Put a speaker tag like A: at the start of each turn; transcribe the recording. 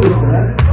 A: Добрый раз.